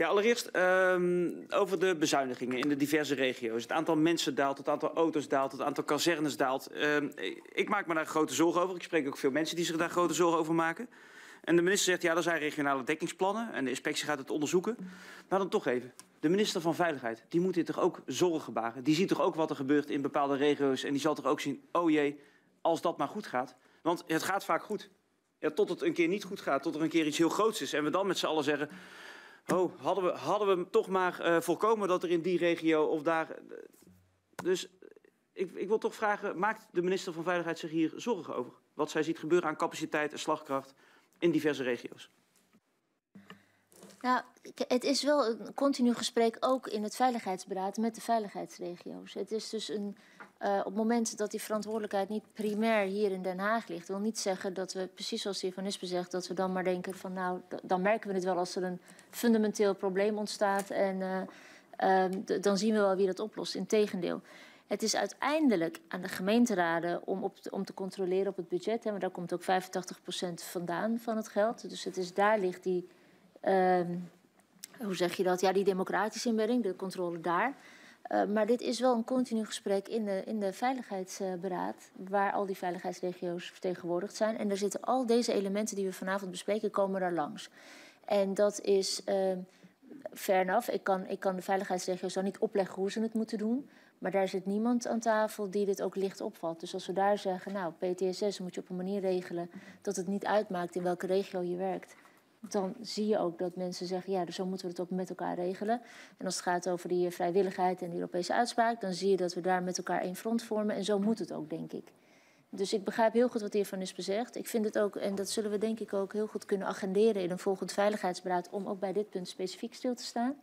Ja, allereerst ehm, over de bezuinigingen in de diverse regio's. Het aantal mensen daalt, het aantal auto's daalt, het aantal kazernes daalt. Ehm, ik maak me daar grote zorgen over. Ik spreek ook veel mensen die zich daar grote zorgen over maken. En de minister zegt, ja, er zijn regionale dekkingsplannen en de inspectie gaat het onderzoeken. Maar dan toch even, de minister van Veiligheid, die moet dit toch ook zorgen baren? Die ziet toch ook wat er gebeurt in bepaalde regio's en die zal toch ook zien, oh jee, als dat maar goed gaat. Want het gaat vaak goed. Tot het een keer niet goed gaat, tot er een keer iets heel groots is. En we dan met z'n allen zeggen, oh, hadden we, hadden we toch maar uh, voorkomen dat er in die regio of daar... Dus ik, ik wil toch vragen, maakt de minister van Veiligheid zich hier zorgen over? Wat zij ziet gebeuren aan capaciteit en slagkracht in diverse regio's? Nou, het is wel een continu gesprek ook in het Veiligheidsberaad met de veiligheidsregio's. Het is dus een, uh, op het moment dat die verantwoordelijkheid niet primair hier in Den Haag ligt, wil niet zeggen dat we, precies zoals de heer Van Nispen zegt, dat we dan maar denken van nou, dan merken we het wel als er een fundamenteel probleem ontstaat en uh, uh, dan zien we wel wie dat oplost. Integendeel. Het is uiteindelijk aan de gemeenteraden om, op, om te controleren op het budget. Hè, maar daar komt ook 85% vandaan van het geld. Dus het is, daar ligt die, hoe zeg je dat? Ja, die democratische inbreng, de controle daar. Uh, maar dit is wel een continu gesprek in de, in de Veiligheidsberaad, waar al die veiligheidsregio's vertegenwoordigd zijn. En daar zitten al deze elementen die we vanavond bespreken, komen daar langs. En dat is uh, fair enough. Ik kan, ik kan de veiligheidsregio's dan niet opleggen hoe ze het moeten doen. Maar daar zit niemand aan tafel die dit ook licht opvalt. Dus als we daar zeggen, nou, PTSS moet je op een manier regelen dat het niet uitmaakt in welke regio je werkt. Dan zie je ook dat mensen zeggen, ja, dus zo moeten we het ook met elkaar regelen. En als het gaat over die vrijwilligheid en de Europese uitspraak, dan zie je dat we daar met elkaar één front vormen. En zo moet het ook, denk ik. Dus ik begrijp heel goed wat de heer Van Nispen zegt. Ik vind het ook, en dat zullen we denk ik ook heel goed kunnen agenderen in een volgend veiligheidsberaad, om ook bij dit punt specifiek stil te staan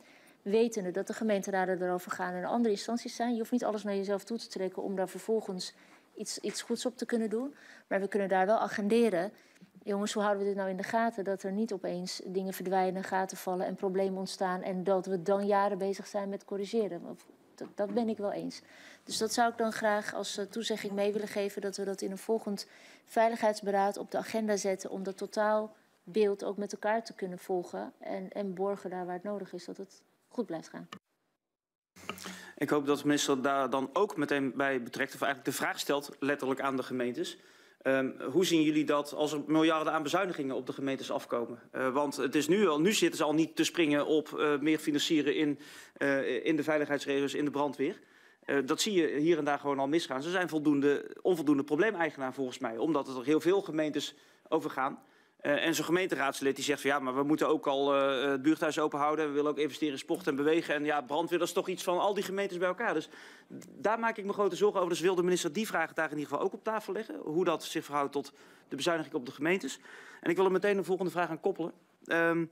wetende dat de gemeenteraden erover gaan en andere instanties zijn. Je hoeft niet alles naar jezelf toe te trekken om daar vervolgens iets, iets goeds op te kunnen doen. Maar we kunnen daar wel agenderen. Jongens, hoe houden we dit nou in de gaten? Dat er niet opeens dingen verdwijnen, gaten vallen en problemen ontstaan. En dat we dan jaren bezig zijn met corrigeren. Dat, dat ben ik wel eens. Dus dat zou ik dan graag als uh, toezegging mee willen geven. Dat we dat in een volgend veiligheidsberaad op de agenda zetten. Om dat totaalbeeld ook met elkaar te kunnen volgen. En, en borgen daar waar het nodig is dat het goed blijft gaan. Ik hoop dat de minister daar dan ook meteen bij betrekt, of eigenlijk de vraag stelt, letterlijk aan de gemeentes. Um, hoe zien jullie dat als er miljarden aan bezuinigingen op de gemeentes afkomen? Uh, want het is nu al, nu zitten ze al niet te springen op uh, meer financieren in, uh, in de veiligheidsregio's, in de brandweer. dat zie je hier en daar gewoon al misgaan. Ze zijn voldoende, onvoldoende probleemeigenaar volgens mij, omdat er heel veel gemeentes over gaan. Uh, en zo'n gemeenteraadslid die zegt van ja, maar we moeten ook al uh, het buurthuis open houden. We willen ook investeren in sport en bewegen. En ja, brandweer dat is toch iets van al die gemeentes bij elkaar. Dus daar maak ik me grote zorgen over. Dus wil de minister die vraag daar in ieder geval ook op tafel leggen. Hoe dat zich verhoudt tot de bezuiniging op de gemeentes. En ik wil er meteen een volgende vraag aan koppelen. Um,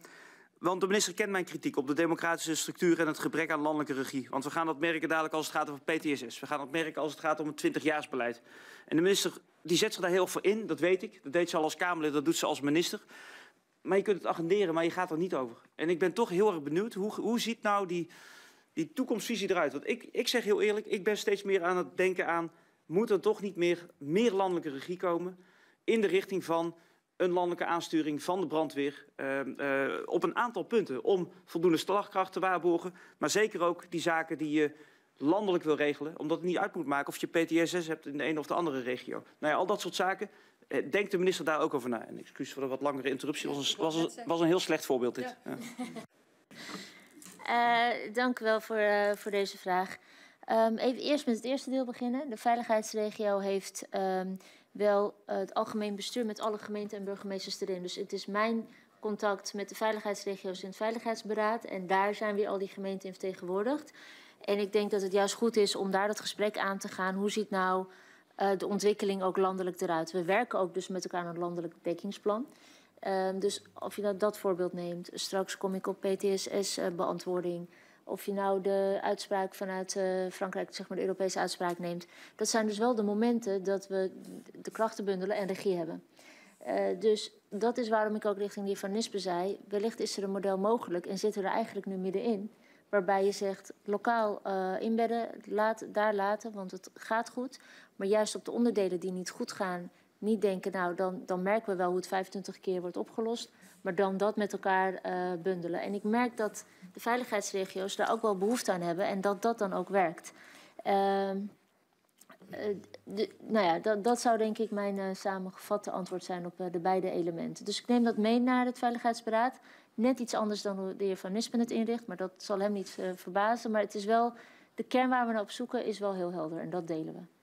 want de minister kent mijn kritiek op de democratische structuur en het gebrek aan landelijke regie. Want we gaan dat merken dadelijk als het gaat over PTSS. We gaan dat merken als het gaat om het 20-jaarsbeleid. En de minister die zet zich daar heel veel in, dat weet ik. Dat deed ze al als Kamerlid, dat doet ze als minister. Maar je kunt het agenderen, maar je gaat er niet over. En ik ben toch heel erg benieuwd, hoe, hoe ziet nou die, die toekomstvisie eruit? Want ik, ik zeg heel eerlijk, ik ben steeds meer aan het denken aan... moet er toch niet meer, meer landelijke regie komen... in de richting van een landelijke aansturing van de brandweer uh, uh, op een aantal punten om voldoende slagkracht te waarborgen. Maar zeker ook die zaken die je landelijk wil regelen, omdat het niet uit moet maken of je PTSS hebt in de ene of de andere regio. Nou ja, al dat soort zaken. Uh, denkt de minister daar ook over na? En excuus voor de wat langere interruptie, was een, was een, was een heel slecht voorbeeld dit. Ja. Ja. dank u wel voor, voor deze vraag. Um, even eerst met het eerste deel beginnen. De veiligheidsregio heeft um, wel uh, het algemeen bestuur met alle gemeenten en burgemeesters erin. Dus het is mijn contact met de veiligheidsregio's in het Veiligheidsberaad. En daar zijn weer al die gemeenten in vertegenwoordigd. En ik denk dat het juist goed is om daar dat gesprek aan te gaan. Hoe ziet nou uh, de ontwikkeling ook landelijk eruit? We werken ook dus met elkaar aan een landelijk dekkingsplan. Uh, dus of je dat, dat voorbeeld neemt, straks kom ik op PTSS-beantwoording. Uh, of je nou de uitspraak vanuit uh, Frankrijk, zeg maar de Europese uitspraak neemt. Dat zijn dus wel de momenten dat we de krachten bundelen en regie hebben. Dus dat is waarom ik ook richting heer Van Nispen zei... wellicht is er een model mogelijk en zitten we er eigenlijk nu middenin... waarbij je zegt lokaal uh, inbedden, laat, daar laten, want het gaat goed. Maar juist op de onderdelen die niet goed gaan niet denken, nou dan, dan merken we wel hoe het 25 keer wordt opgelost, maar dan dat met elkaar uh, bundelen. En ik merk dat de veiligheidsregio's daar ook wel behoefte aan hebben en dat dat dan ook werkt. Uh, de, nou ja, dat, dat, zou denk ik mijn samengevatte antwoord zijn op de beide elementen. Dus ik neem dat mee naar het Veiligheidsberaad. Net iets anders dan hoe de heer Van Nispen het inricht, maar dat zal hem niet uh, verbazen. Maar het is wel, de kern waar we naar op zoeken is wel heel helder en dat delen we.